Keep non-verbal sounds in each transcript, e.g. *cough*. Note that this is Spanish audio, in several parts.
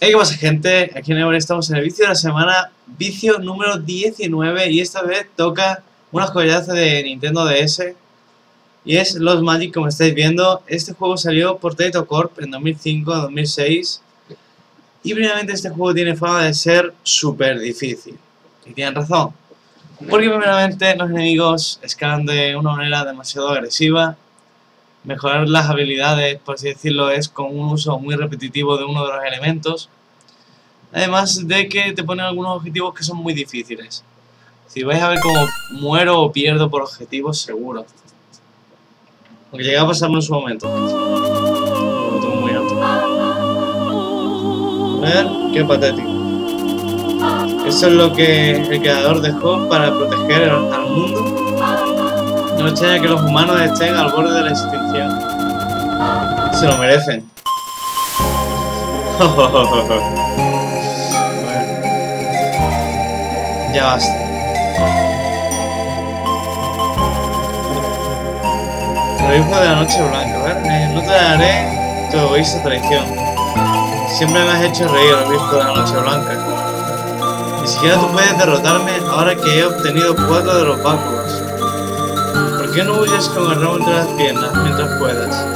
Hey, ¿qué pasa gente? Aquí en Evo estamos en el vicio de la semana, vicio número 19 y esta vez toca una joya de Nintendo DS y es Los Magic como estáis viendo. Este juego salió por Taito Corp en 2005-2006 y primeramente este juego tiene fama de ser súper difícil y tienen razón porque primeramente los enemigos escalan de una manera demasiado agresiva mejorar las habilidades, por así decirlo, es con un uso muy repetitivo de uno de los elementos. Además de que te ponen algunos objetivos que son muy difíciles. Si vais a ver cómo muero o pierdo por objetivos, seguro. Porque llega a pasarme en su momento. Muy alto. A ver, qué patético. Eso es lo que el creador dejó para proteger al mundo no extraña que los humanos estén al borde de la extinción. Se lo merecen. *laughs* ya basta. Hijo de la noche blanca, ¿ver? Eh, no te daré tu egoísta traición. Siempre me has hecho reír, obispo de la noche blanca. Ni siquiera tú puedes derrotarme ahora que he obtenido cuatro de los báculos. ¿Por qué no huyes con el ramo entre las piernas mientras puedas?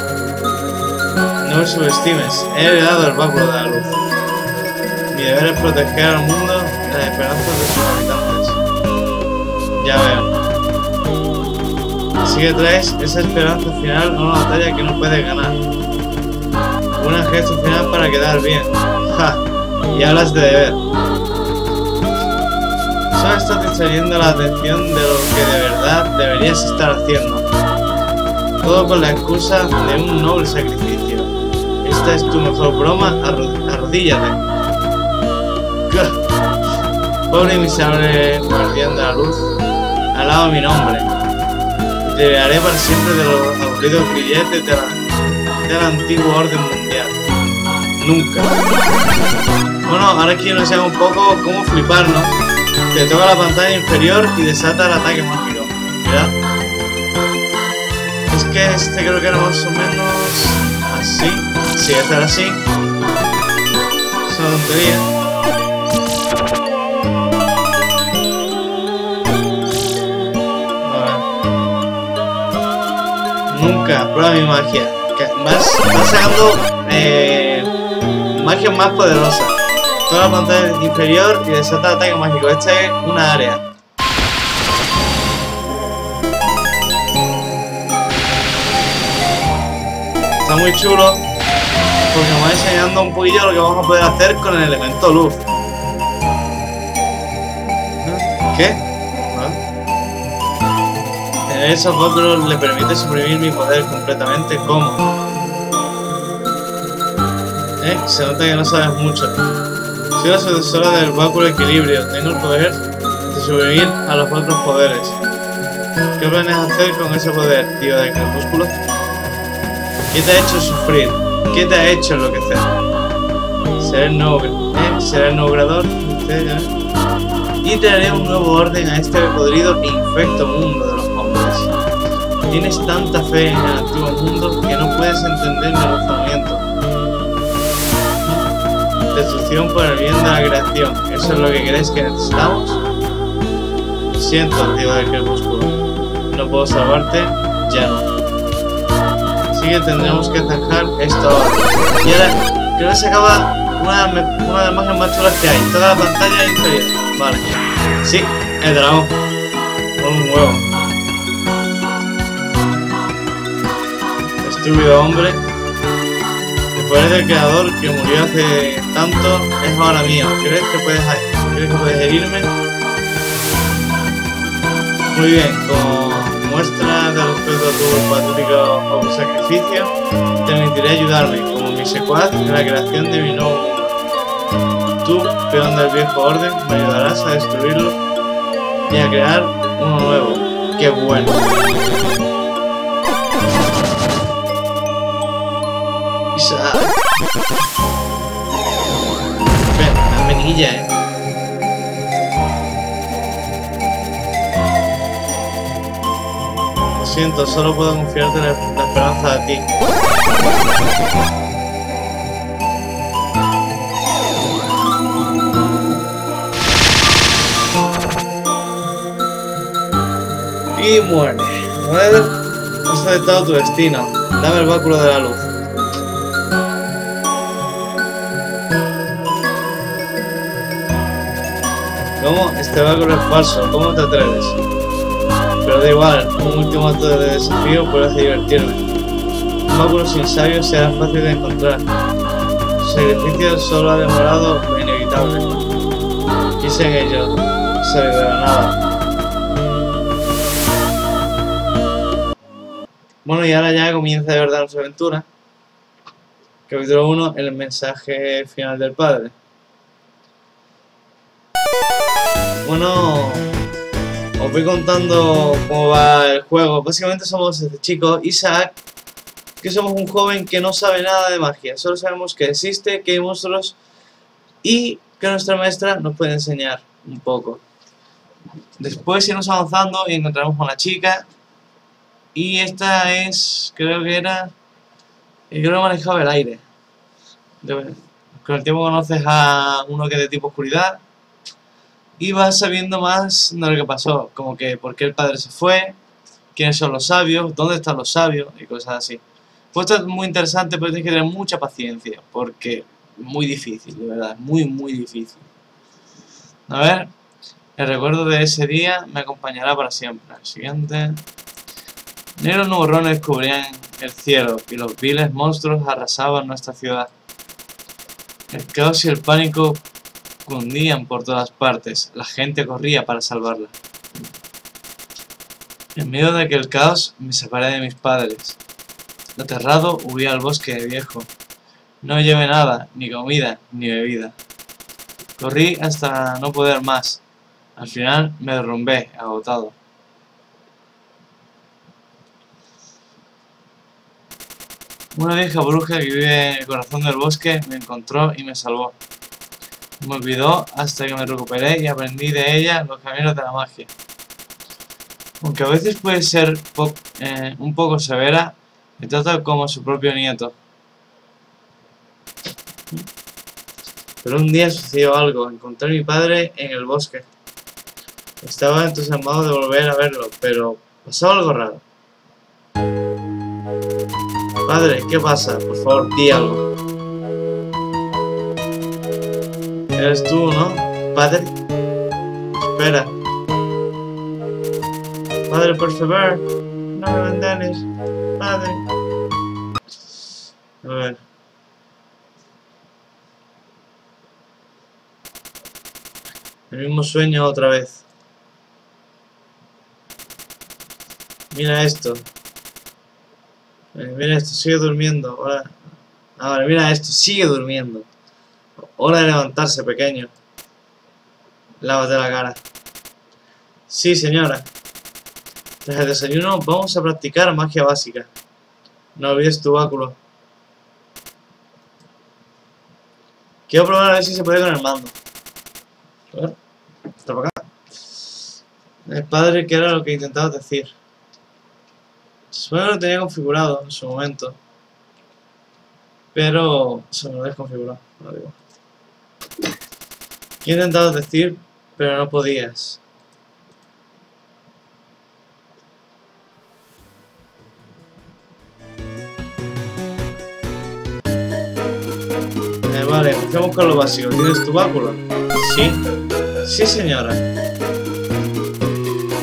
No me subestimes, he heredado el báculo de la luz. Mi deber es proteger al mundo de las esperanzas de sus habitantes. Ya veo. Así que traes esa esperanza final a una batalla que no puedes ganar. Un gesto final para quedar bien. ¡Ja! Y hablas de deber solo estás distrayendo la atención de lo que de verdad deberías estar haciendo. Todo con la excusa de un noble sacrificio. Esta es tu mejor broma, arrodíllate. Pobre miserable guardián de la luz, alaba mi nombre. Te vearé para siempre de los aburridos grilletes de la, del antiguo orden mundial. Nunca. Bueno, ahora quiero enseñar un poco cómo fliparnos te toca la pantalla inferior y desata el ataque mágico. Mira. Es que este creo que era más o menos así. Si este era así. Es una tontería. Nunca, prueba mi magia. Vas, vas sacando eh, magia más poderosa la pantalla inferior y desata ataque mágico. Esta es una área. Está muy chulo porque nos va enseñando un poquillo lo que vamos a poder hacer con el elemento luz. ¿Qué? Tener esos le permite suprimir mi poder completamente. ¿Cómo? ¿Eh? Se nota que no sabes mucho. Soy la sucesora del báculo equilibrio. Tengo el poder de sobrevivir a los otros poderes. ¿Qué planeas hacer con ese poder, tío de crepúsculo? ¿Qué te ha hecho sufrir? ¿Qué te ha hecho enloquecer? Seré el nuevo, ¿eh? El nuevo creador. Y traeré un nuevo orden a este podrido e infecto mundo de los hombres. Tienes tanta fe en el antiguo mundo que no puedes entender mi razonamiento destrucción por el bien de la creación. ¿Eso es lo que crees que necesitamos? Siento, tío del crepúsculo. No puedo salvarte, ya no. Así que tendremos que zanjar esto ahora. Y ahora, creo que se acaba una, de las más chulas que hay. Toda la pantalla inferior. Vale. Sí, el dragón. Con un huevo. Estúpido hombre poder del creador que murió hace tanto es ahora mío. ¿Crees que puedes, ¿crees que puedes herirme? Muy bien, como muestra de respeto a tu patriótico sacrificio, te permitiré ayudarme como mi secuaz en la creación de. Tú, peón del viejo orden, me ayudarás a destruirlo y a crear uno nuevo. ¡Qué bueno! sea... Pero, menilla, ¿eh? Lo siento, solo puedo confiarte en la esperanza de ti. Y muere. Has aceptado tu destino. Dame el báculo de la luz. ¿Cómo? Este báculo es falso. ¿Cómo te atreves? Pero da igual, un último acto de desafío puede hacer divertirme. Un báculo sin sabio será fácil de encontrar. Su sacrificio solo ha demorado lo inevitable. Quise en ello, salió de la nada. Bueno, y ahora ya comienza de verdad nuestra aventura. Capítulo 1, el mensaje final del padre. Os voy contando cómo va el juego. Básicamente somos este chico, Isaac, que somos un joven que no sabe nada de magia. Solo sabemos que existe, que hay monstruos y que nuestra maestra nos puede enseñar un poco. Después iremos avanzando y encontramos con la chica. Y esta es, creo que era, creo que manejaba el aire. Con el tiempo conoces a uno que es de tipo oscuridad y sabiendo más de lo que pasó, como que por qué el padre se fue, quiénes son los sabios, dónde están los sabios y cosas así. Pues es muy interesante, pero tienes que tener mucha paciencia, porque es muy difícil, de verdad, muy, muy difícil. A ver, el recuerdo de ese día me acompañará para siempre. El siguiente... Negros nubarrones cubrían el cielo y los viles monstruos arrasaban nuestra ciudad. El caos y el pánico cundían por todas partes. La gente corría para salvarla. En medio de aquel caos me separé de mis padres. Aterrado huí al bosque viejo. No llevé nada, ni comida, ni bebida. Corrí hasta no poder más. Al final me derrumbé, agotado. Una vieja bruja que vive en el corazón del bosque me encontró y me salvó. Me olvidó hasta que me recuperé y aprendí de ella los caminos de la magia. Aunque a veces puede ser eh, un poco severa, me trata como su propio nieto. Pero un día sucedió algo. Encontré a mi padre en el bosque. Estaba entusiasmado de volver a verlo, pero pasó algo raro. Padre, ¿qué pasa? Por favor, di algo. Eres tú, ¿no? Padre. Espera. Padre, por favor. No me abandones. Padre. A ver. El mismo sueño otra vez. Mira esto. Eh, mira esto, sigue durmiendo. Ahora. Ahora, mira esto, sigue durmiendo. Hora de levantarse, pequeño. Lávate la cara. Sí, señora. Tras el desayuno vamos a practicar magia básica. No olvides tu báculo. Quiero probar a ver si se puede con el mando. A ver. Está para acá. El padre, ¿qué era lo que intentaba decir? Supongo que lo tenía configurado en su momento. Pero se me lo desconfiguró, lo digo. He intentado decir, pero no podías. Eh, vale, empecemos con lo básico. ¿Tienes tu báculo? Sí. Sí, señora.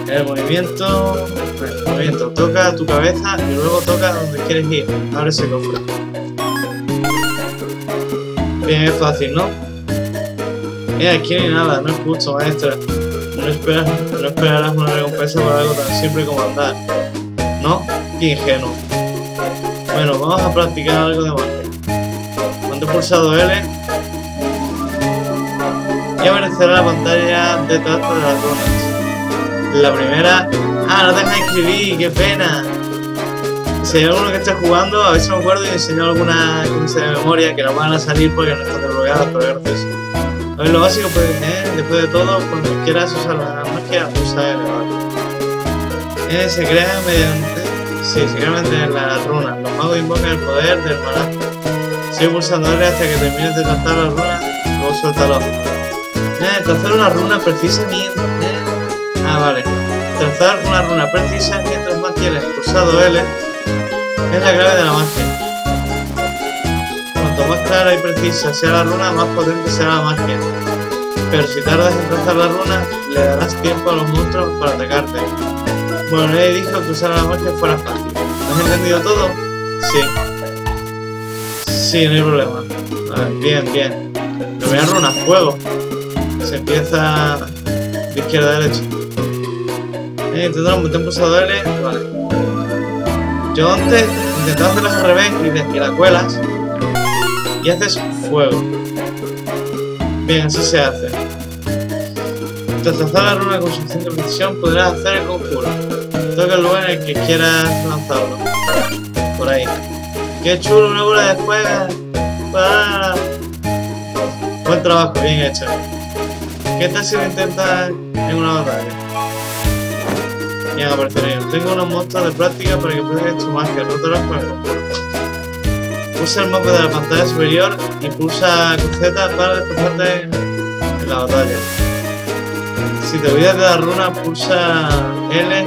El movimiento... El movimiento. Toca tu cabeza y luego toca donde quieres ir. Abre ese cofre. Bien, es fácil, ¿no? Eh, aquí hay nada, no es justo, maestra. No, esperas, no esperarás una recompensa por algo tan simple como andar. ¿No? Qué ingenuo. Bueno, vamos a practicar algo de magia. Cuando he pulsado L, y aparecerá la pantalla de trato de las runas. La primera... ¡Ah, no deja de escribir! ¡Qué pena! Si hay alguno que esté jugando, a ver si me acuerdo y enseño alguna de memoria que no van a salir porque no están desbloqueadas, pero gracias. Ver, lo básico, pues, ¿eh? después de todo, cuando quieras usar la magia, usa el eh, se crea mediante... Sí, se crea mediante las runas. Los magos invocan el poder del maná. Sigue pulsando R hasta que termines de trazar las runas, luego suéltalo. Eh, trazar una runa precisamente... Ah, vale. Trazar una runa precisa mientras mantienes pulsado L es la clave de la magia. Cuanto más clara y precisa sea la runa, más potente será la magia. Pero si tardas en trazar la runa, le darás tiempo a los monstruos para atacarte. Bueno, nadie dijo que usar la magia fuera fácil. ¿Has entendido todo? Sí. Sí, no hay problema. Vale, bien, bien. Primera runa, fuego. Se empieza de izquierda a derecha. Eh, intentar un botón pulsado L. Vale. Yo antes intentaba hacerlas al revés y, y la cuelas. Y haces fuego. Bien, así se hace. Tras trazar la runa con suficiente precisión podrás hacer el conjuro. Toca el lugar en el que quieras lanzarlo. Por ahí. ¡Qué chulo! Una bola de fuego! ¡Para! Buen trabajo, bien hecho. ¿Qué tal si lo intentas en una batalla? Bien, apareceré. Tengo unos monstruos de práctica para que puedas tu magia. No te los juego. Pulsa el mapa de la pantalla superior y pulsa Z para desplazarte en la batalla. Si te olvidas de la runa, pulsa L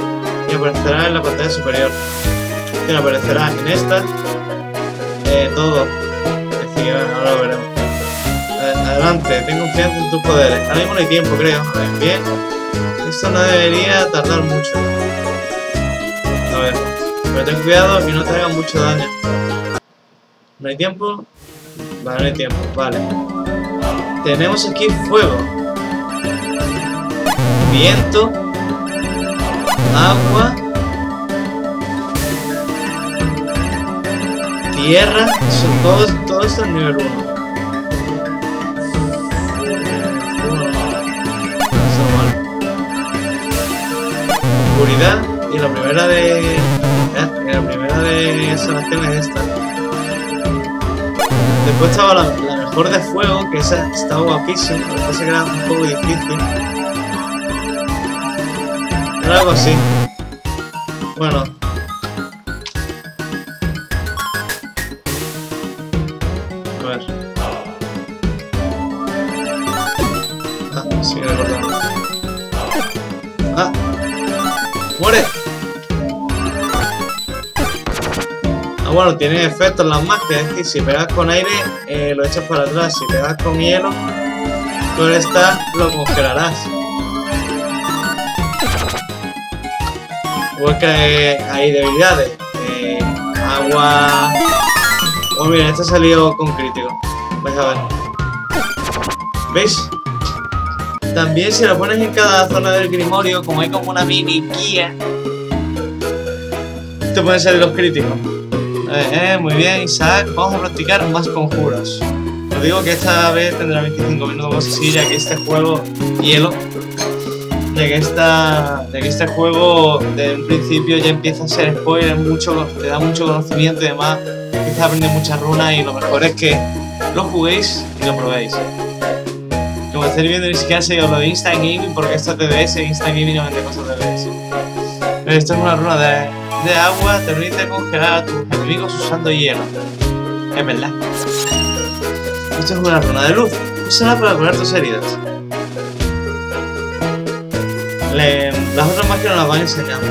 y aparecerá en la pantalla superior. Y aparecerá en esta eh, todo. Ahora lo veremos. Adelante, tengo confianza en tus poderes. Ahora mismo no hay tiempo, creo. Bien. Esto no debería tardar mucho. A ver. Pero ten cuidado y no te haga mucho daño. ¿No hay tiempo? Vale, no hay tiempo. Vale. Tenemos aquí fuego. Viento. Agua. Tierra. Son todos, todo esto en nivel 1. Oscuridad. Y la primera de... La primera de sanación es esta. Después estaba la, mejor de fuego, que esa estaba guapísima, lo que que era un poco difícil. Era algo así. Bueno. Bueno, tiene efectos las magias, es decir, si pegas con aire, eh, lo echas para atrás, si pegas con hielo, con esta lo congelarás. Igual que hay debilidades, eh, agua... Oh, mira, este ha salido con crítico. Vais a ver. ¿Veis? También si lo pones en cada zona del grimorio, como hay como una mini guía, te pueden salir los críticos. Eh, muy bien, Isaac. Vamos a practicar más conjuros. Os digo que esta vez tendrá 25 minutos así, ya que este juego hielo. Ya que, esta, ya que este juego de un principio ya empieza a ser spoiler, mucho, te da mucho conocimiento y demás. Empiezas a aprender muchas runas y lo mejor es que lo juguéis y lo probéis. Como estáis viendo, ni siquiera sé lo de Instant Gaming porque esto es y Instant Gaming no vende cosas. Pero esto es una runa de de agua te permite congelar a tus enemigos usando hielo. Es verdad. Esto es una runa de luz. Úsala para curar tus heridas. Las otras magias nos las van enseñando.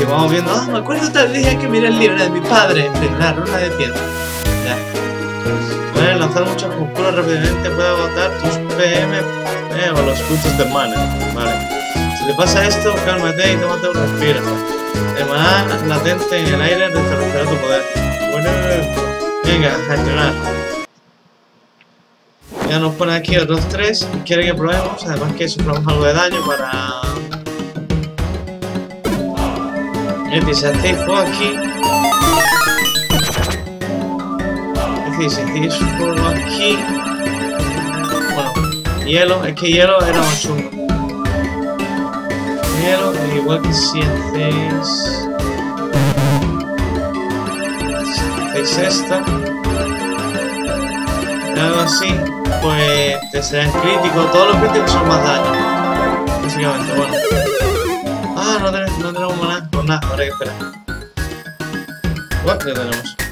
Y vamos viendo, ah, me acuerdo tal día que miré el libro de mi padre. la runa de piedra. Ya. Puedes lanzar muchos conjuros rápidamente, puede agotar tus PM o los puntos de mana. Vale. Si te pasa esto, cálmate y tómate un respiro. Emanar latente en el aire restablecerá tu poder. Bueno, venga, a gestionar. Ya nos pone aquí otros tres. Quiere que probemos, además que suframos algo de daño para... Si hacéis fuego aquí... Si hacéis fuego aquí... Bueno, hielo, es que hielo era más chungo hielo, igual que si hacéis, si hacéis esta, algo así, pues te serán críticos, todos los críticos son más daño, básicamente, bueno. Ah, no tenemos, no tenemos pues nada, habrá que esperar. What, ya tenemos.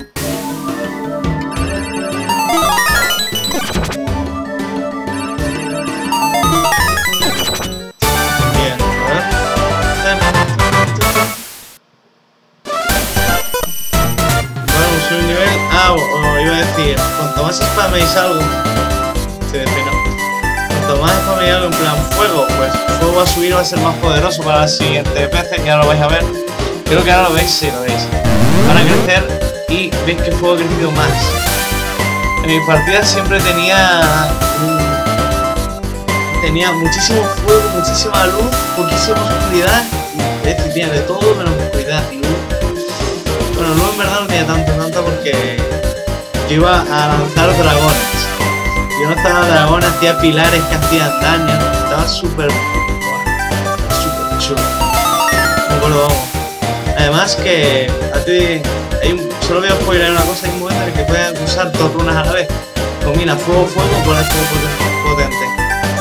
Cuanto más spaméis algo, se. Cuanto más spaméis algo en plan fuego, pues fuego va a subir, va a ser más poderoso para la siguiente veces, ya lo vais a ver. Creo que ahora lo veis, sí lo veis. Van a crecer y veis que el fuego ha crecido más. En mi partida siempre tenía tenía muchísimo fuego, muchísima luz, poquísima oscuridad. Es decir, de todo menos oscuridad. Luego en verdad no tenía tanto, tanto porque iba a lanzar dragones. Yo no estaba dragones, hacía pilares que hacían daño. Estaba súper... súper chulo. Además que a ti... Hay solo voy a spoiler una cosa, hay un momento en el que puedes usar dos runas a la vez. Combina fuego, fuego, el fuego potente.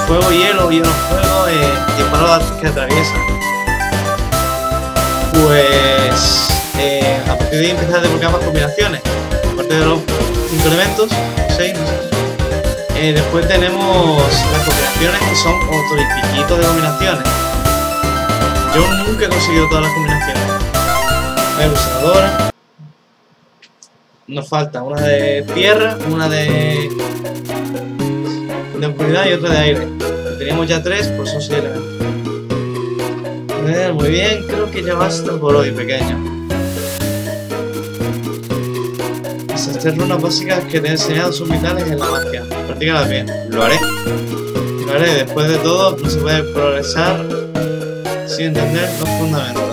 Fuego, hielo, hielo, fuego, eh, disparo que atraviesa. Pues... Eh, a partir de ahí empezar a desbloquear más combinaciones. Aparte de los 5 elementos, 6, no sé. Eh, después tenemos las combinaciones que son otro de combinaciones. Yo nunca he conseguido todas las combinaciones. Melusadora. Nos falta una de tierra, una de, de oscuridad y otra de aire. Teníamos ya tres, pues son seis elementos. Muy bien, creo que ya basta por hoy, pequeño. Tres runas básicas que te he enseñado son vitales en la magia. Practícalas bien. Lo haré. Lo haré. Después de todo, no se puede progresar sin entender los fundamentos.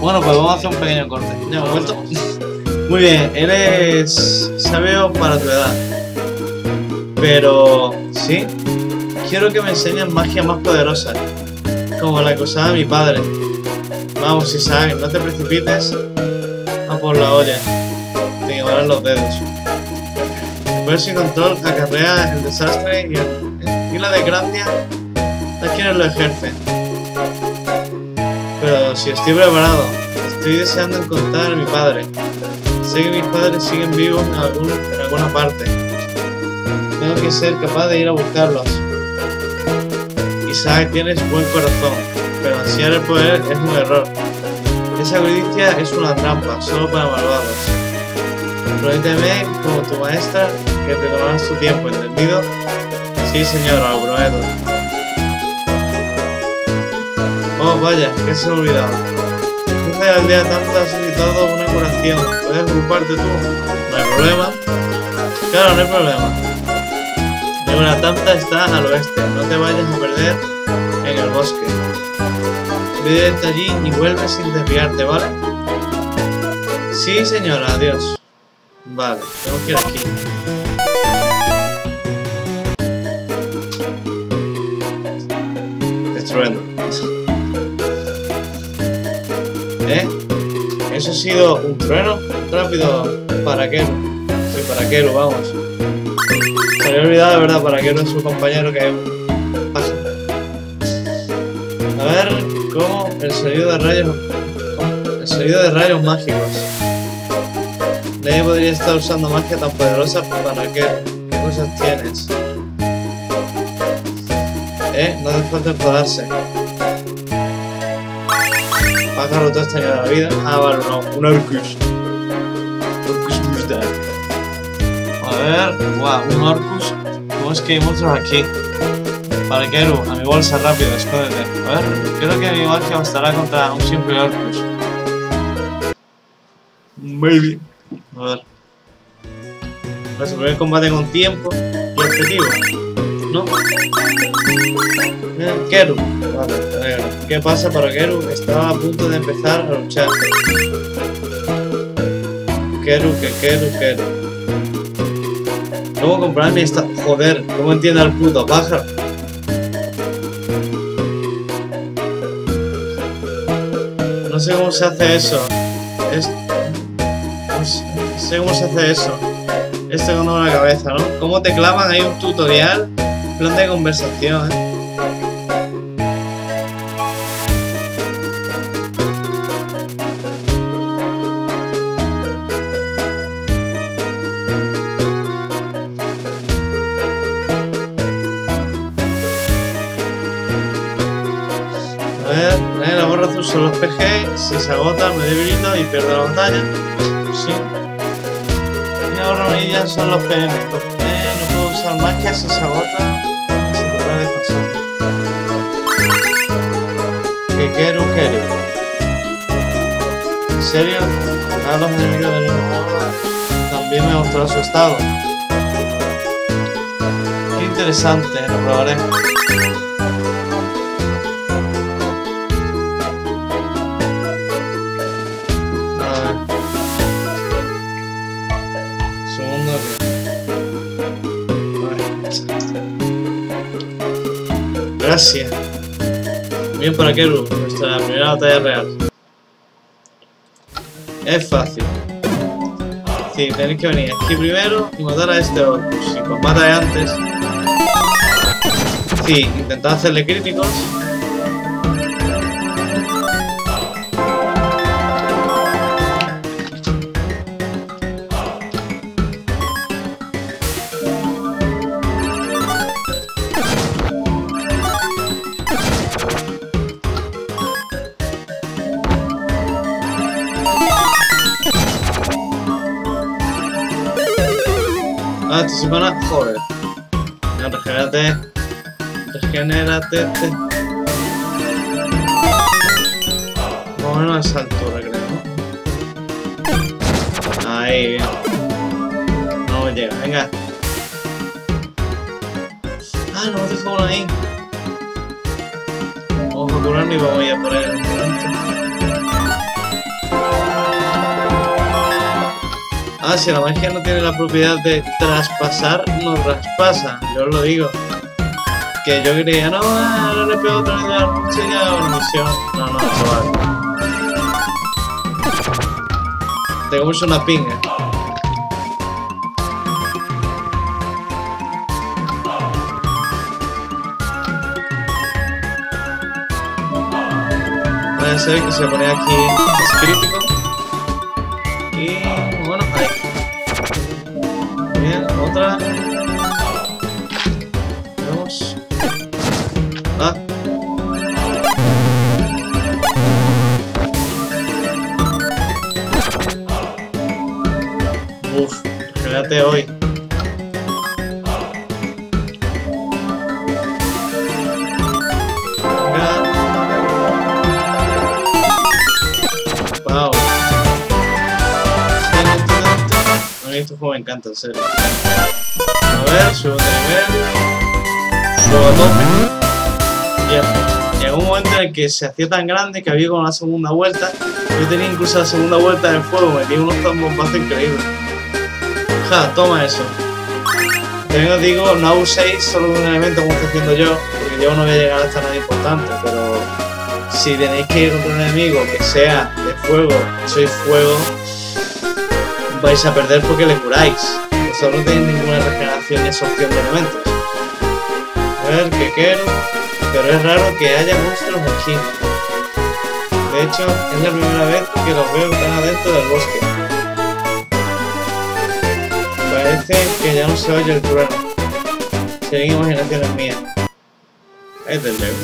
Bueno, pues vamos a hacer un pequeño corte. Ya hemos vuelto. Muy bien, eres sabio para tu edad. Pero, ¿sí? Quiero que me enseñes magia más poderosa. Como la que usaba mi padre. Vamos, Isaac, no te precipites a por la olla. Te llevarán los dedos. Después sin control acarrea el desastre y, el, y la desgracia a quienes lo ejercen. Pero si estoy preparado, estoy deseando encontrar a mi padre. Sé que mis padres siguen vivos en, en alguna parte. Tengo que ser capaz de ir a buscarlos. Isaac, tienes buen corazón pero ansiar el poder es un error. Esa codicia es una trampa, solo para malvados. Prométeme, como tu maestra, que te tomarás tu tiempo, ¿entendido? Sí, señora, lo prometo. Oh, vaya, que se ha olvidado. Hace al día tanto has solicitado una curación. ¿Puedes ocuparte tú? No hay problema. Claro, no hay problema. Una tanta está al oeste. No te vayas a perder en el bosque. Vete allí y vuelve sin desviarte, ¿vale? Sí, señora, adiós. Vale, tengo que ir aquí. Destruyendo. ¿Eh? ¿Eso ha sido un trueno? Rápido, paraquero. Sí, paraquero, vamos. Se había olvidado de verdad, paraquero es su compañero que es un como el sonido de rayos el sonido de rayos mágicos. Nadie podría estar usando magia tan poderosa para qué qué cosas tienes. Eh no hace falta enfadarse. Pájaro todo extraño de la vida. Ah vale no un Orcus. Orcus a ver wow un Orcus. ¿cómo es que hay monstruos aquí? Keru, a mi bolsa rápido, escóndete. A ver, creo que mi magia bastará contra un simple Orcus. Maybe. A ver. A poner combate con tiempo y objetivo. ¿No? Eh, Keru. Vale, ¿Qué pasa para Keru? Estaba a punto de empezar a luchar. Keru, que Keru, Keru. ¿Cómo comprarme esta...? Joder, ¿cómo entiende al puto pájaro? No sé cómo se hace eso. Es... No sé cómo se hace eso. Esto con la cabeza, ¿no? ¿Cómo te clavan? Hay un tutorial, plan de conversación, ¿eh? Son los PG, si se agota me debilito y pierdo la batalla. Sí. Y ahora ya son los PM. Los PM no puedo usar magia si se agota. Se puede descansar. Que quiero, quiero. ¿En serio? A los enemigos del mismo también me mostró su estado. Qué interesante, lo probaré. Gracias. Bien para Keru, nuestra primera batalla real. Es fácil. Sí, tenéis que venir aquí primero y matar a este otro. Si combate antes. Sí, intentad hacerle críticos. Esta semana, joder. No, regenérate. Regenérate. Te. Más o menos a esa altura, creo. Ahí, bien. No llega, venga. Ah, no me dejó uno ahí. Vamos a curarme y vamos a ir a por en Ah, si la magia no tiene la propiedad de traspasar, no traspasa. Yo os lo digo. Que yo creía, no, ah, no le pego otra vez a la. No, no. Tengo mucho una pinga. Puede ser que se pone aquí es crítico. Otra. Vamos. Ah. Uf, quédate hoy. Wow. A mí este juego me encanta, en serio. De nivel. Subo a tope. Bien. Llegó un momento en el que se hacía tan grande que había como la segunda vuelta. Yo tenía incluso la segunda vuelta del fuego, me di unos bombazos increíbles. Ja, toma eso. También os digo, no uséis solo un elemento como estoy haciendo yo, porque yo no voy a llegar hasta nada importante, pero si tenéis que ir contra un enemigo que sea de fuego, sois fuego, vais a perder porque le curáis. Tenéis ninguna regeneración ni absorción de elementos. A ver, que quiero. Pero es raro que haya monstruos aquí. De hecho, es la primera vez que los veo tan adentro del bosque. Parece que ya no se oye el trueno. Serían imaginaciones mías. Es del Leo.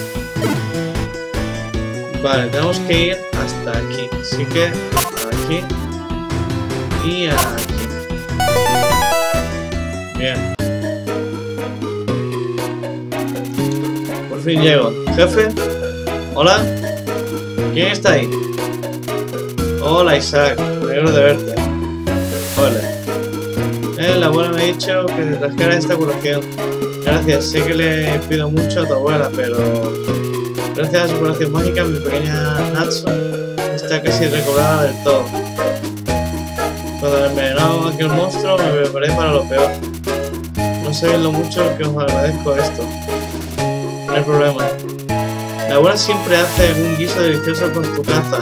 Vale, tenemos que ir hasta aquí. Así que aquí y aquí. Bien. Por fin llego. Jefe. Hola. ¿Quién está ahí? Hola Isaac. Me alegro de verte. Hola. Eh, la abuela me ha dicho que te trajera esta curación. Gracias. Sé que le pido mucho a tu abuela, pero gracias a su curación mágica mi pequeña Natsu está casi recobrada del todo. Cuando me envenenaba aquel monstruo me preparé para lo peor. Sé lo mucho que os agradezco esto. No hay problema. La abuela siempre hace un guiso delicioso con tu caza.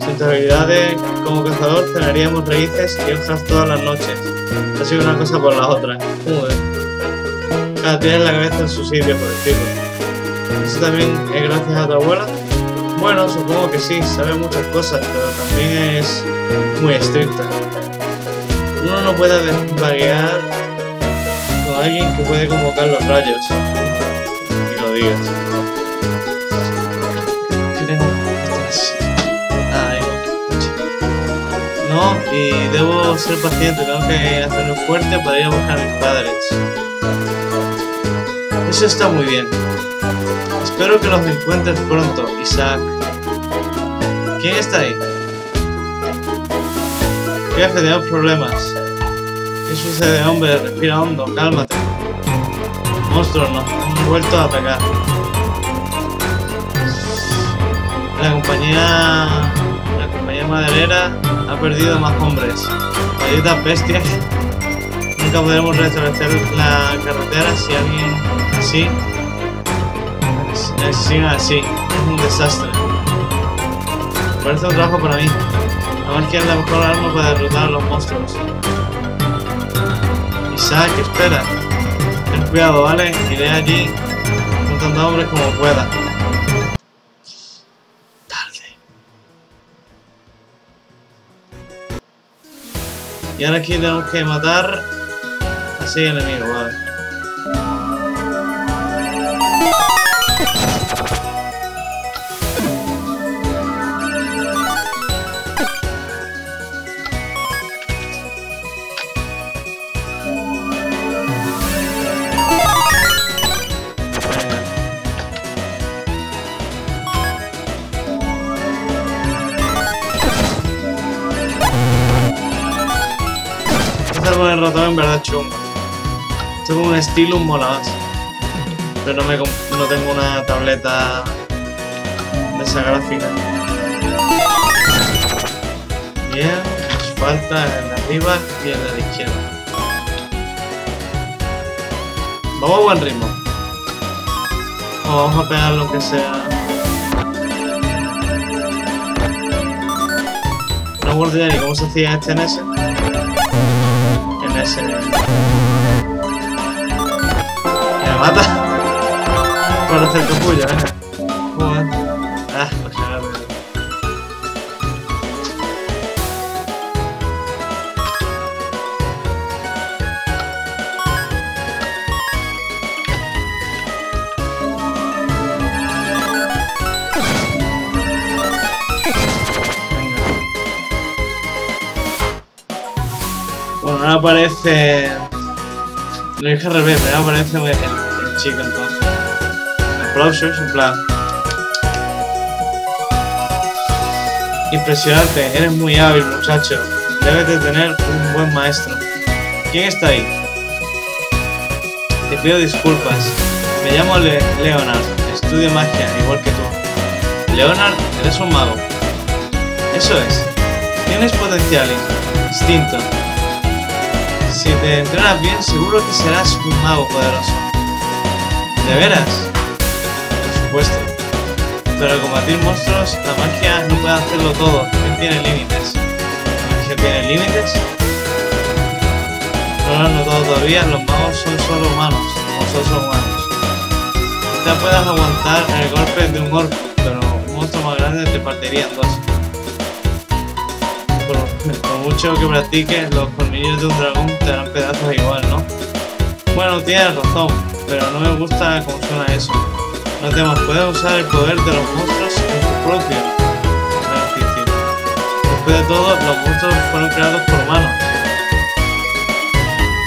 Sin tus habilidades como cazador cenaríamos raíces y hojas todas las noches. Ha sido una cosa por la otra. Joder. Cada tienes la cabeza en su sitio, por decirlo. ¿Eso también es gracias a tu abuela? Bueno, supongo que sí, sabe muchas cosas, pero también es muy estricta. Uno no puede vaguear alguien que puede convocar los rayos. Y lo digas. No, y debo ser paciente, tengo que hacerme fuerte para ir a buscar a mis padres. Eso está muy bien. Espero que los encuentres pronto, Isaac. ¿Quién está ahí? Jefe, tenemos problemas. ¿Qué sucede, hombre? Respira hondo, cálmate. Monstruos nos han vuelto a pegar. La compañía... La compañía maderera ha perdido más hombres. Malditas bestias. Nunca podremos restablecer la carretera si alguien así... Si así. Es un desastre. Parece un trabajo para mí. A ver quién es la mejor arma para derrotar a los monstruos. Isaac, espera. Ten cuidado, ¿vale? Iré allí juntando hombres como pueda. Tarde. Y ahora aquí tenemos que matar a seis enemigos, vale. Ratón en verdad chungo. Tengo un estilo un mola más. Pero no, me no tengo una tableta de esa gráfica. Bien, nos falta el de arriba y de la izquierda. Vamos a buen ritmo. vamos a pegar lo que sea. No me ni cómo se hacía este en ese ese. me mata. Para hacer capullo, venga. Joder. Aparece... Lo dije al revés, ahora aparece el, chico entonces. Aplausos, en plan... Impresionante, eres muy hábil muchacho. Debes de tener un buen maestro. ¿Quién está ahí? Te pido disculpas. Me llamo Le Leonard. Estudio magia, igual que tú. Leonard, eres un mago. Eso es. Tienes potencial instinto si te entrenas bien, seguro que serás un mago poderoso. ¿De veras? Por supuesto. Pero al combatir monstruos, la magia no puede hacerlo todo, también tiene límites. ¿La magia tiene límites? No lo han notado todavía, los magos son solo humanos, nosotros humanos. Quizá puedas aguantar el golpe de un orco, pero un monstruo más grande te partiría en dos por, mucho que practiques, los colmillos de un dragón te darán pedazos igual, ¿no? Bueno, tienes razón, pero no me gusta cómo suena eso. No temas, puedes usar el poder de los monstruos en tu propio. Después de todo, los monstruos fueron creados por humanos.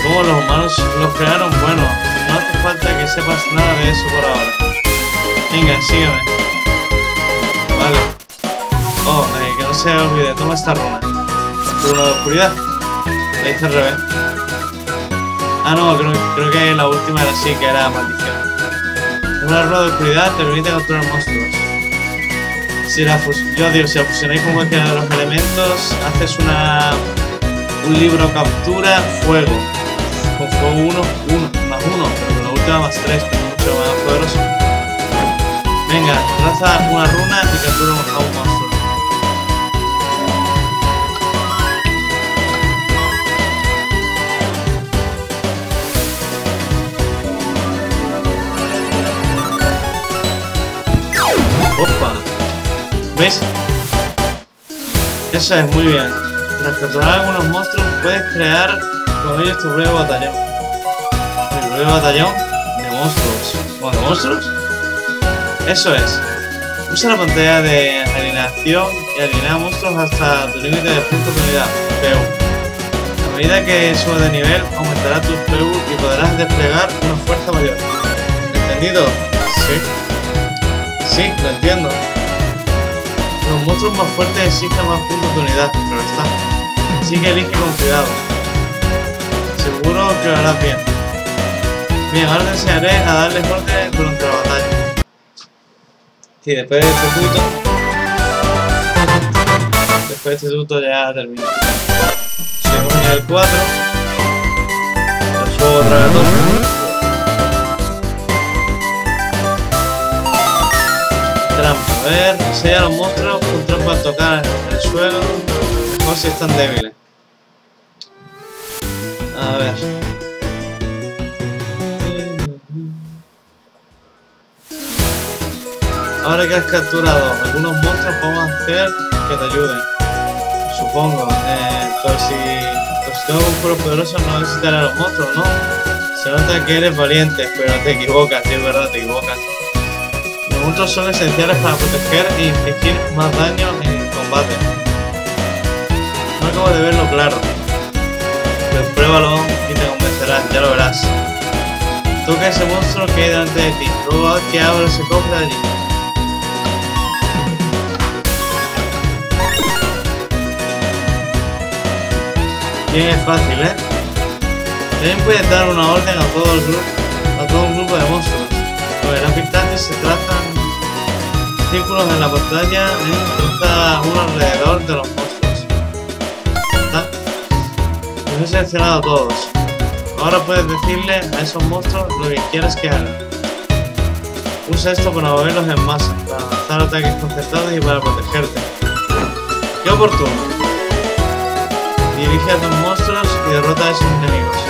¿Cómo los humanos los crearon? Bueno, no hace falta que sepas nada de eso por ahora. Venga, sígueme. No se olvide, toma esta runa una de oscuridad. La hice al revés. Ah, no, creo, creo que la última era así, que era maldición. Una rueda de oscuridad te permite capturar monstruos. Si la yo digo, si la fusionáis con cualquiera de los elementos, haces una un libro captura fuego. Con fuego 1, 1, más 1, pero con la última más 3, que es mucho más poderoso. Venga, traza una runa y captura un monstruo. ¿Ves? Eso es, muy bien. Tras capturar algunos monstruos, puedes crear con ellos tu propio batallón. Tu propio batallón de monstruos. ¿Cómo de monstruos? Eso es. Usa la pantalla de alineación y alinea monstruos hasta tu límite de puntos de unidad, PU. A medida que subes de nivel, aumentará tus PU y podrás desplegar una fuerza mayor. ¿Entendido? Sí. Sí, lo entiendo. Los monstruos más fuertes exigen más puntos de unidad, pero está. Así que elige con cuidado. Seguro que lo harás bien. Bien, ahora te enseñaré a darle fuerte durante la batalla. Sí, después de este tuto. Después de este tuto ya termino. Seguimos en nivel 4. Lo subo otra ver, si a los monstruos con trampa tocar el suelo, mejor si están débiles. A ver. Ahora que has capturado algunos monstruos, podemos hacer que te ayuden. Supongo. Eh, pero si, pero si tengo un cuerpo poderoso, no necesitaré a los monstruos, ¿no? Se nota que eres valiente, pero te equivocas, es verdad, te equivocas. Los monstruos son esenciales para proteger e infligir más daño en combate. No acabo de verlo claro. Pero pruébalo y te convencerás, ya lo verás. Toca ese monstruo que hay delante de ti, luego haz que abra ese cofre allí. Bien es fácil, ¿eh? También puedes dar una orden a todo el grupo, a todo un grupo de monstruos. Lo verás pintando y se trazan círculos en la pantalla y traza uno alrededor de los monstruos. Los he seleccionado todos. Ahora puedes decirle a esos monstruos lo que quieres que hagan. Usa esto para moverlos en masa, para lanzar ataques concertados y para protegerte. ¡Qué oportuno! Dirige a tus monstruos y derrota a esos enemigos.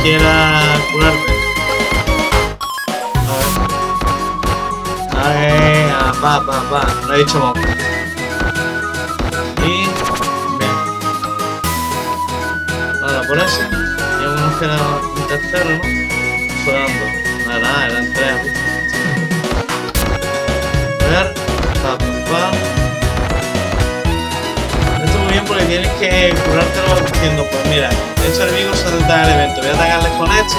Siquiera curarte. A ver. Ay, ah, va, va, va. No he dicho moco. Y... Bien. Ahora por ese. Y aún nos queda un tercero. Nada, eran tres. A ver. Pa, pa, pa. Bien porque tienes que curártelo diciendo, pues mira, estos enemigos son de tal elemento, voy a atacarles con esto.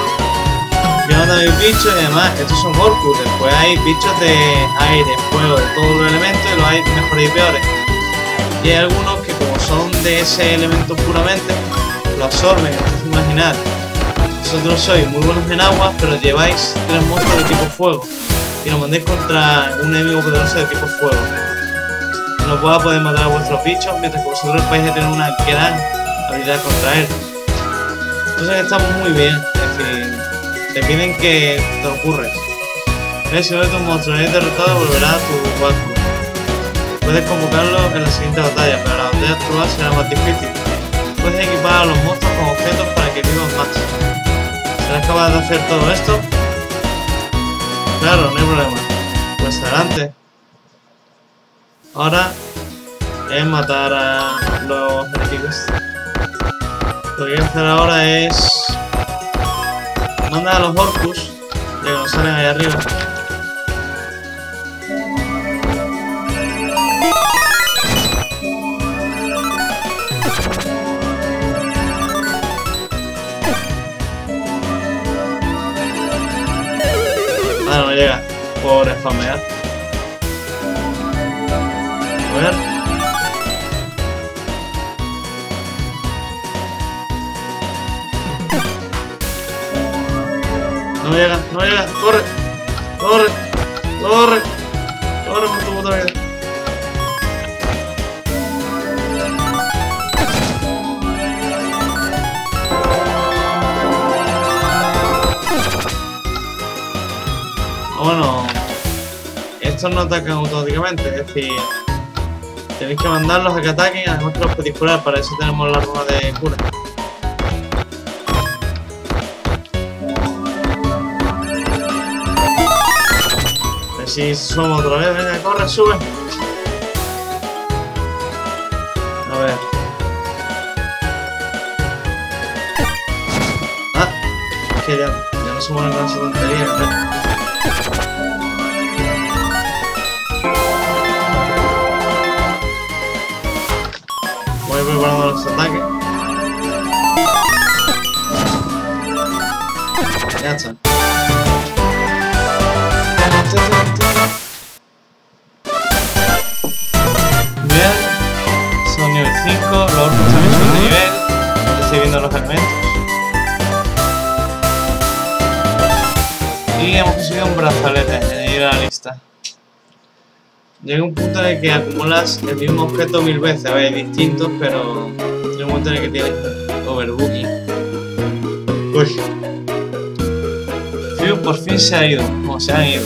Yo no también bichos y además estos son Orcus, después hay bichos de aire, fuego, de todos los elementos y los hay mejores y peores. Y hay algunos que como son de ese elemento puramente, lo absorben, entonces imaginar vosotros sois muy buenos en agua, pero lleváis tres monstruos de tipo fuego y lo mandéis contra un enemigo poderoso de tipo fuego. No pueda poder matar a vuestros bichos, mientras que vosotros a tener una gran habilidad contra él. Entonces estamos muy bien, es decir, te piden que te ocurres. Si uno de tus monstruos es derrotado, volverá a tu báculo. Puedes convocarlo en la siguiente batalla, pero la batalla actual será más difícil. Puedes equipar a los monstruos con objetos para que vivan más. ¿Serás capaz de hacer todo esto? Claro, no hay problema. Pues adelante. Ahora es matar a los enemigos. Lo que voy a hacer ahora es... Manda a los Orcus, que nos salen ahí arriba. Ah, no llega. Por spamear. No llega, no llega. Corre. Corre. Corre. Corre por tu puta vida. Bueno, estos no atacan automáticamente, es decir, tenéis que mandarlos a que ataquen, los podéis curar, para eso tenemos la runa de cura. A ver si somos otra vez, venga, corre, sube. A ver. Ah, Es que ya, ya no somos una esa tontería, ¿no? Bien. Son nivel 5, los otros también son de nivel. Estoy viendo los elementos. Y hemos conseguido un brazalete, añadir a la lista. Llega un punto en el que acumulas el mismo objeto mil veces, a ver, distintos, pero llega un momento en el que tienes overbooking. Uy. Por fin se ha ido, o se han ido.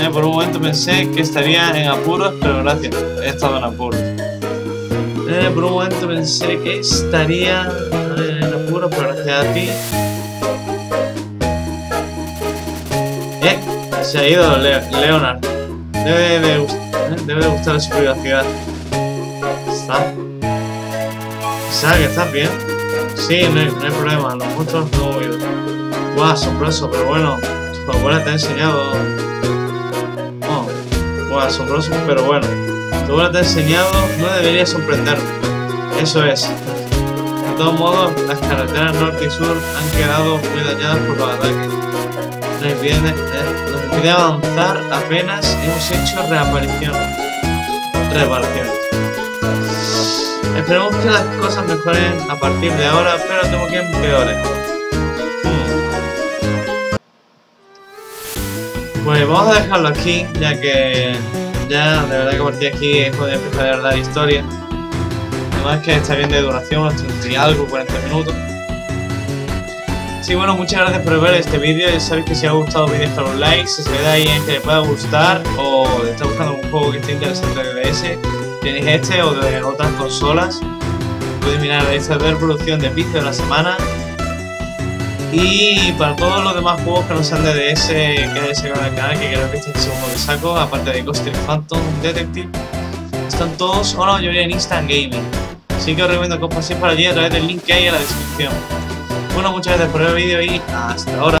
Eh, por un momento pensé que estaría en apuros, pero gracias, he estado en apuros. Eh, por un momento pensé que estaría eh, en apuros, pero gracias a ti. Se ha ido Le Leonard. Debe de, debe de gustarle su privacidad. ¿Está? ¿Sabes que estás bien? Sí, no hay, no hay problema, los monstruos no huido. Guau, asombroso, pero bueno, tu abuela te ha enseñado. Oh, guau, asombroso, pero bueno. Tu abuela te ha enseñado, no debería sorprenderme. Eso es. De todos modos, las carreteras norte y sur han quedado muy dañadas por los ataques. Nos impide, nos impide avanzar apenas hemos hecho reapariciones. Reparaciones. Esperemos que las cosas mejoren a partir de ahora, pero temo que empeoren. Pues vamos a dejarlo aquí, ya que ya de verdad que partir de aquí es cuando empezar a dar historia. Además que está bien de duración, unos 30 y algo, 40 minutos. Sí, bueno, muchas gracias por ver este vídeo. Ya sabéis que si os ha gustado, podéis dejar un like, si se ve ahí en que le pueda gustar o está buscando un juego que esté interesante de DS, tenéis este o de otras consolas. Podéis mirar la de reproducción de vídeos de la semana y para todos los demás juegos que no sean de DS, que en el canal, que creo que este es segundo saco, aparte de Ghost Phantom Detective, están todos o la mayoría en Instant Gaming. Así que os recomiendo que os paséis por allí a través del link que hay en la descripción. Bueno, muchas gracias por el vídeo y hasta ahora.